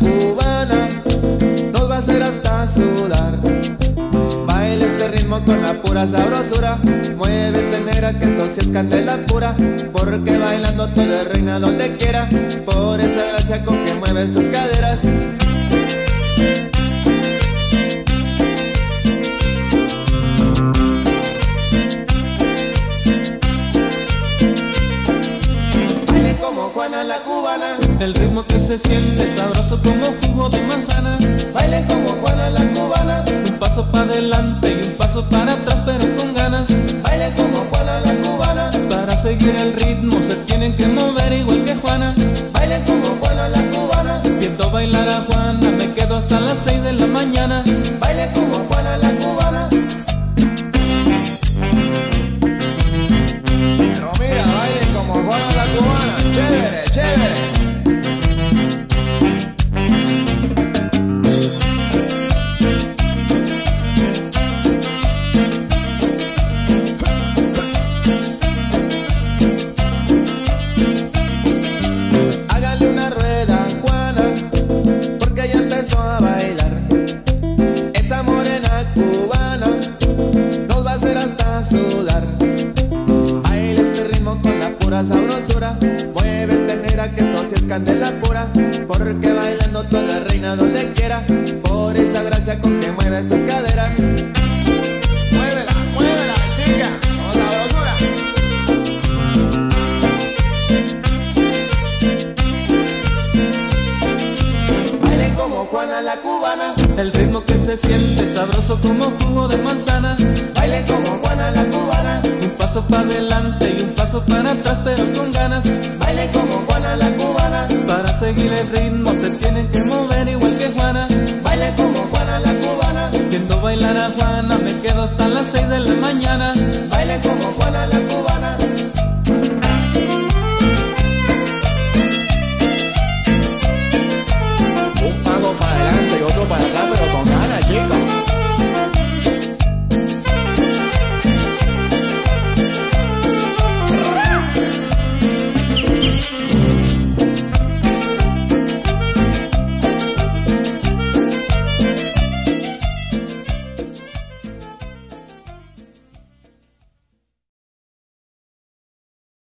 cubana nos va a hacer hasta sudar. Baila este ritmo con la pura sabrosura, muévete negra que esto sí es candela pura, porque bailando tú eres reina donde quiera, por esa gracia con que mueves tus caderas. La cubana. El ritmo que se siente sabroso como jugo de manzana. Baile como Juana la cubana. Un paso para adelante y un paso para atrás, pero con ganas. Baile como Juana la cubana. Para seguir el ritmo se tienen que mover igual que Juana. Baile como Juana la cubana. Viendo bailar a Juana, me quedo hasta las 6 de la mañana. Baile como Juana la cubana. Pero mira, baile como Juana la cubana. Chévere. Candela pura. Porque bailando tú eres reina donde quiera. Por esa gracia con que mueves tus caderas. Muévela, muévela, chica, con sabrosura. Baile como Juana la cubana. El ritmo que se siente sabroso como jugo de manzana. Baile como Juana la cubana. Un paso para adelante y un paso para atrás, pero con ganas. Baile como Juana la cubana. Para seguir el ritmo se tienen que mover igual que Juana. Baile como Juana la cubana. Viendo bailar a Juana, me quedo hasta las 6 de la mañana. Baile como Juana la cubana.